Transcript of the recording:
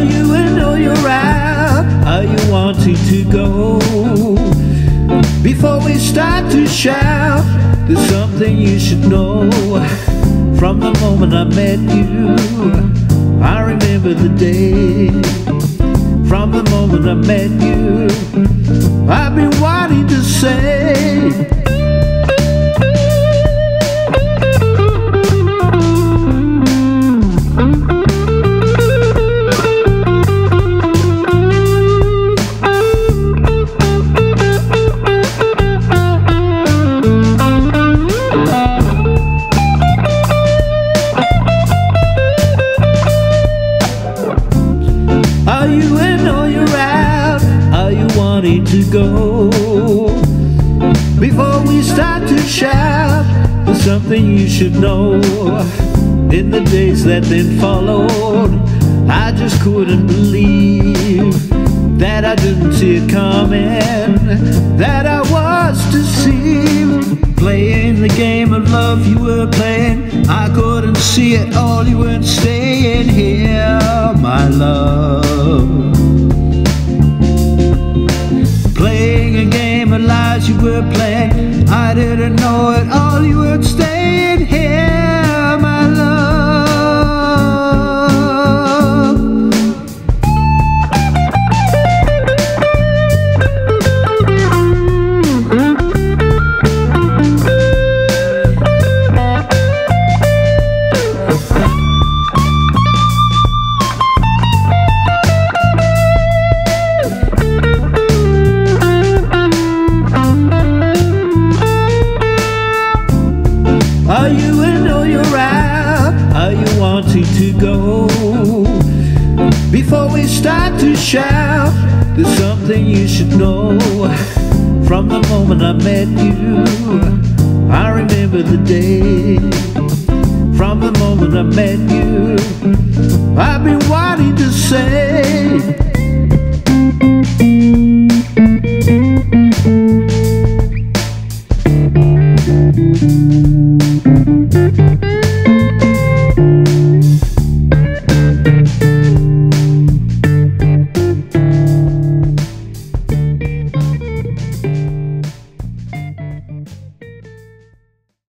Are you in you're out? Are you wanting to go? Before we start to shout, there's something you should know. From the moment I met you, I remember the day. From the moment I met you, I've been wanting to say. Wanting to go? Before we start to shout, there's something you should know. In the days that then followed, I just couldn't believe that I didn't see it coming, that I was deceived. Playing the game of love you were playing, I couldn't see it all, you weren't staying here, my love. You were playing, I didn't know it all, you staying. here, Are you in or you're out? Are you wanting to go? Before we start to shout, there's something you should know. From the moment I met you, I remember the day. From the moment I met you, I've been wanting to say.